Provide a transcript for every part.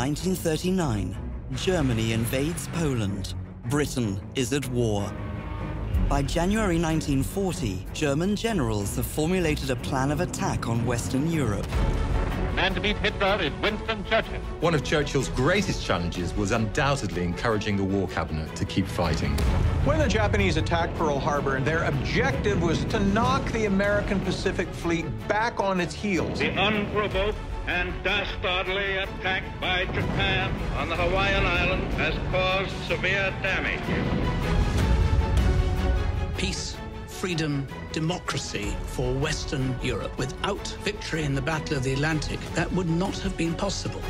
1939, Germany invades Poland. Britain is at war. By January 1940, German generals have formulated a plan of attack on Western Europe. Man to beat Hitler is Winston Churchill. One of Churchill's greatest challenges was undoubtedly encouraging the War Cabinet to keep fighting. When the Japanese attacked Pearl Harbor, their objective was to knock the American Pacific Fleet back on its heels. The unprovoked and dastardly attack by Japan on the Hawaiian Island has caused severe damage. Peace, freedom, democracy for Western Europe. Without victory in the Battle of the Atlantic, that would not have been possible.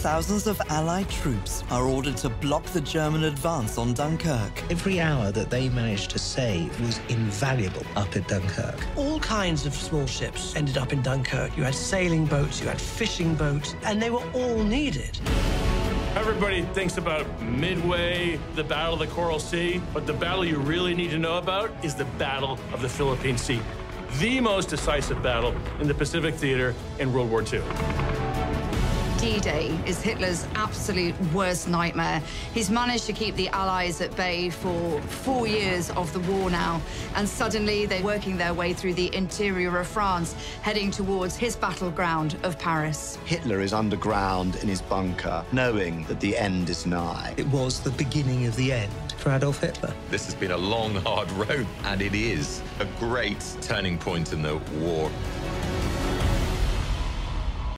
Thousands of Allied troops are ordered to block the German advance on Dunkirk. Every hour that they managed to save was invaluable up at Dunkirk. All kinds of small ships ended up in Dunkirk. You had sailing boats, you had fishing boats, and they were all needed. Everybody thinks about Midway, the Battle of the Coral Sea, but the battle you really need to know about is the Battle of the Philippine Sea, the most decisive battle in the Pacific theater in World War II. D-Day is Hitler's absolute worst nightmare. He's managed to keep the Allies at bay for four years of the war now, and suddenly they're working their way through the interior of France, heading towards his battleground of Paris. Hitler is underground in his bunker, knowing that the end is nigh. It was the beginning of the end for Adolf Hitler. This has been a long, hard road, and it is a great turning point in the war.